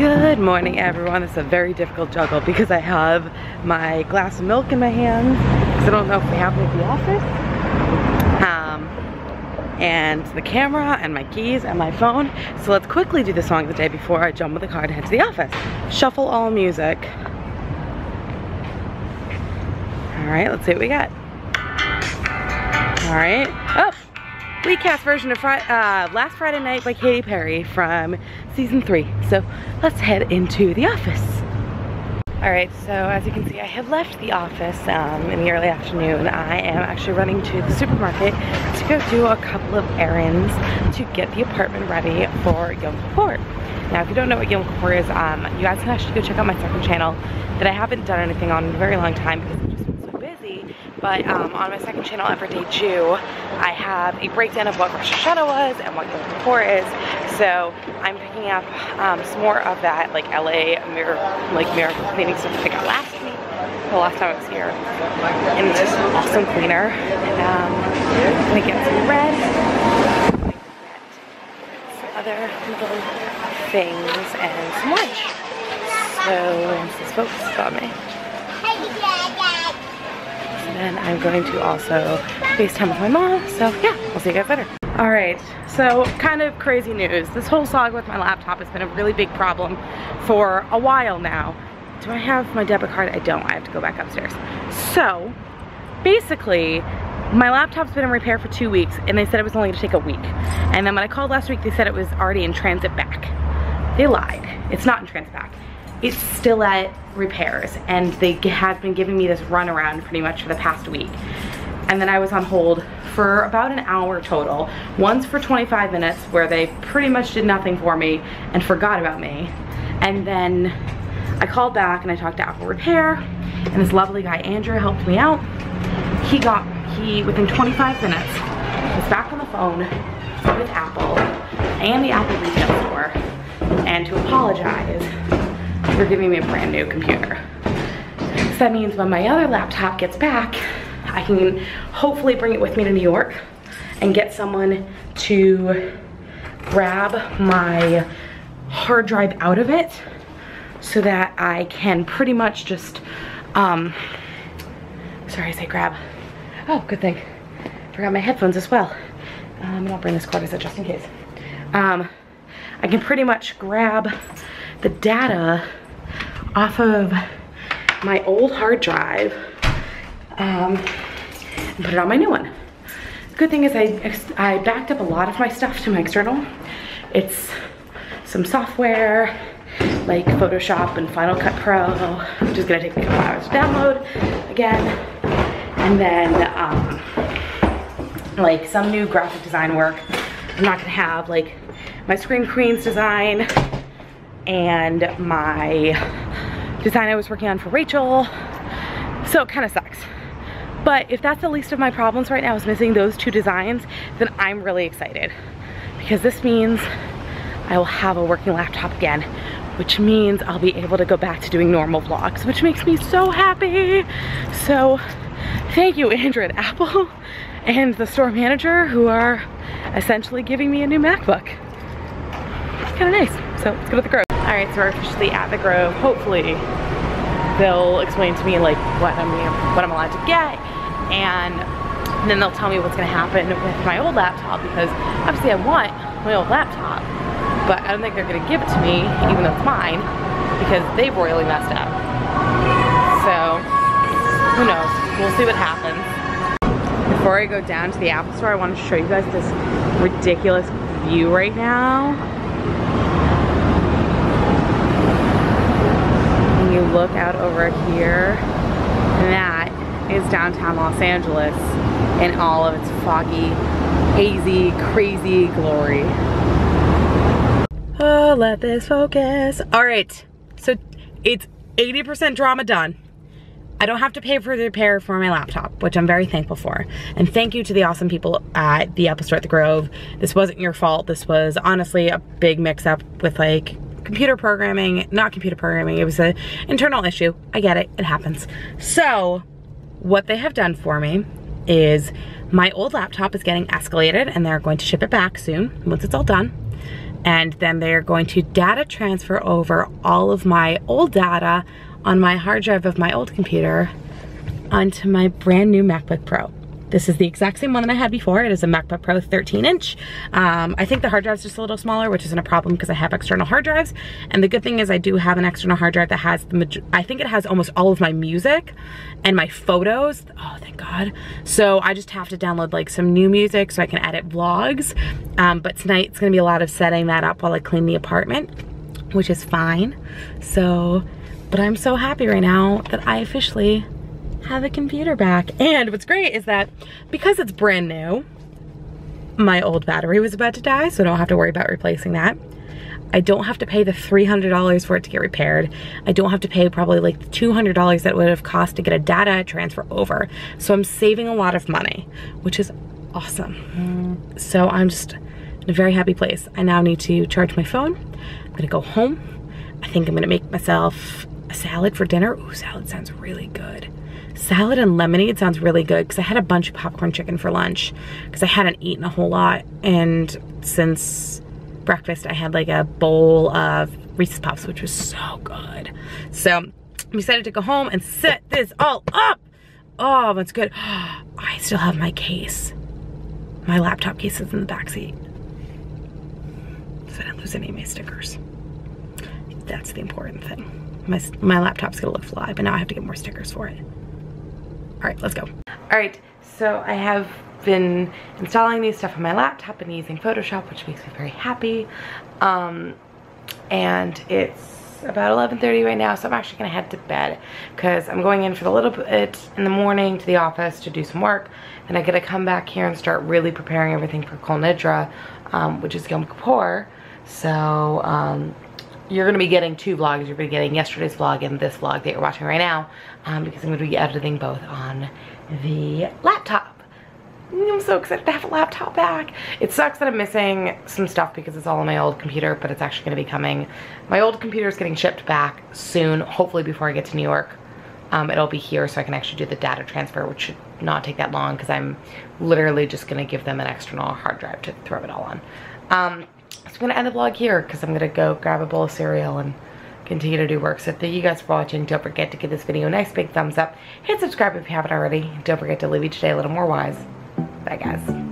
Good morning everyone. It's a very difficult juggle because I have my glass of milk in my hand because I don't know if we have it at the office. Um, and the camera and my keys and my phone. So let's quickly do the song of the day before I jump in the car and head to the office. Shuffle all music. All right, let's see what we got. All right. Oh, Glee cast version of uh, Last Friday Night by Katy Perry from season three. So let's head into the office. All right, so as you can see, I have left the office um, in the early afternoon. I am actually running to the supermarket to go do a couple of errands to get the apartment ready for Yom Kippur. Now, if you don't know what Yom Kippur is, um, you guys can actually go check out my second channel that I haven't done anything on in a very long time because I've just been so busy. But um, on my second channel, Everyday Jew, I have a breakdown of what Rosh Hashanah was and what Yom Kippur is. So I'm picking up um, some more of that like LA mirror, like miracle cleaning stuff I got last week, the last time I was here. And it's just an awesome cleaner. And um, I'm gonna get some red, some other little things, and some lunch. So this focus on me. And then I'm going to also FaceTime with my mom. So yeah, I'll see you guys later. All right, so kind of crazy news. This whole saga with my laptop has been a really big problem for a while now. Do I have my debit card? I don't, I have to go back upstairs. So, basically, my laptop's been in repair for two weeks and they said it was only gonna take a week. And then when I called last week, they said it was already in transit back. They lied, it's not in transit back. It's still at repairs and they have been giving me this runaround pretty much for the past week. And then I was on hold for about an hour total. Once for 25 minutes where they pretty much did nothing for me and forgot about me. And then I called back and I talked to Apple Repair and this lovely guy Andrew helped me out. He got, he within 25 minutes was back on the phone with Apple and the Apple retail store and to apologize for giving me a brand new computer. So that means when my other laptop gets back, I can hopefully bring it with me to New York and get someone to grab my hard drive out of it so that I can pretty much just, um, sorry, I say grab. Oh, good thing. Forgot my headphones as well. Um, I'll bring this cord as just in case. Um, I can pretty much grab the data off of my old hard drive um, and put it on my new one. Good thing is I, I backed up a lot of my stuff to my external. It's some software like Photoshop and Final Cut Pro, which is gonna take me a couple hours to download again. And then um, like some new graphic design work. I'm not gonna have like my Scream Queens design and my design I was working on for Rachel. So it kind of sucks. But if that's the least of my problems right now is missing those two designs, then I'm really excited. Because this means I will have a working laptop again, which means I'll be able to go back to doing normal vlogs, which makes me so happy. So thank you Andrew Apple and the store manager who are essentially giving me a new MacBook. It's kind of nice. So let's go to the Grove. All right, so we're officially at the Grove. Hopefully they'll explain to me like what I'm what I'm allowed to get and then they'll tell me what's gonna happen with my old laptop because obviously I want my old laptop but I don't think they're gonna give it to me even though it's mine because they've royally messed up. So who knows? We'll see what happens. Before I go down to the Apple store I want to show you guys this ridiculous view right now you look out over here, that is downtown Los Angeles in all of its foggy, hazy, crazy glory. Oh, let this focus. All right, so it's 80% drama done. I don't have to pay for the repair for my laptop, which I'm very thankful for. And thank you to the awesome people at the Apple Store at the Grove. This wasn't your fault. This was honestly a big mix up with like computer programming, not computer programming, it was an internal issue. I get it, it happens. So what they have done for me is my old laptop is getting escalated and they're going to ship it back soon once it's all done. and then they're going to data transfer over all of my old data on my hard drive of my old computer onto my brand new MacBook Pro. This is the exact same one that I had before. It is a MacBook Pro 13 inch. Um, I think the hard drive's just a little smaller, which isn't a problem because I have external hard drives. And the good thing is I do have an external hard drive that has, the I think it has almost all of my music and my photos. Oh, thank God. So I just have to download like some new music so I can edit vlogs. Um, but tonight it's gonna be a lot of setting that up while I clean the apartment, which is fine. So, but I'm so happy right now that I officially have a computer back. And what's great is that because it's brand new, my old battery was about to die, so I don't have to worry about replacing that. I don't have to pay the $300 for it to get repaired. I don't have to pay probably like the $200 that would have cost to get a data transfer over. So I'm saving a lot of money, which is awesome. So I'm just in a very happy place. I now need to charge my phone. I'm gonna go home. I think I'm gonna make myself a salad for dinner. Ooh, salad sounds really good. Salad and lemonade sounds really good because I had a bunch of popcorn chicken for lunch because I hadn't eaten a whole lot. And since breakfast, I had like a bowl of Reese's Puffs, which was so good. So I'm excited to go home and set this all up. Oh, that's good. I still have my case. My laptop case is in the back seat. So I didn't lose any of my stickers. That's the important thing. My, my laptop's gonna look fly, but now I have to get more stickers for it. All right, let's go. All right, so I have been installing new stuff on my laptop and using Photoshop, which makes me very happy. Um, and it's about 11.30 right now, so I'm actually gonna head to bed because I'm going in for a little bit in the morning to the office to do some work. Then I gotta come back here and start really preparing everything for Kol Nidre, um, which is Yom Kippur. So um, you're gonna be getting two vlogs. You're gonna be getting yesterday's vlog and this vlog that you're watching right now um, because I'm gonna be editing both on the laptop. I'm so excited to have a laptop back. It sucks that I'm missing some stuff because it's all on my old computer, but it's actually gonna be coming. My old computer is getting shipped back soon, hopefully before I get to New York. Um, it'll be here so I can actually do the data transfer, which should not take that long because I'm literally just gonna give them an external hard drive to throw it all on. Um, so I'm gonna end the vlog here because I'm gonna go grab a bowl of cereal and continue to do work. So thank you guys for watching. Don't forget to give this video a nice big thumbs up. Hit subscribe if you haven't already. Don't forget to live each day a little more wise. Bye guys.